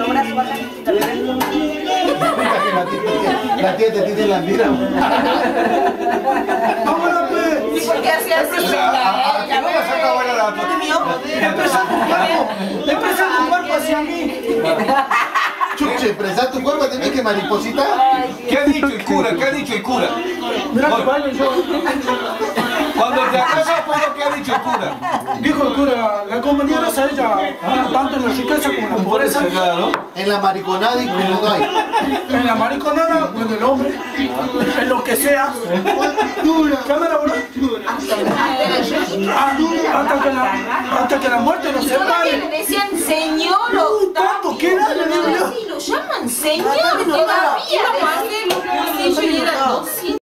los brazos bajan. La tía, te tiene la mira. Vámonos, pues. ¿Y por qué hacía así? Ah, Aquí no me saca buena la foto. Empresa tu cuerpo. Empresa tu cuerpo hacia mí. Chuche, presa tu cuerpo de mí que mariposita. ¿Qué ha dicho el cura? ¿Qué ha dicho el cura? Mira yo. Cuando te acabas, pues, ¿qué dicho el cura? Dijo el cura, la compañía no se halla ah, tanto en la riqueza como en la pobreza. En la mariconada y como no hay. En la mariconada, con el hombre, en lo que sea. Cámara, bro. Ah, hasta que la, hasta que la muerte nos separe. Decían señor o ¿Cuánto queda? Le digo yo. lo llaman señor.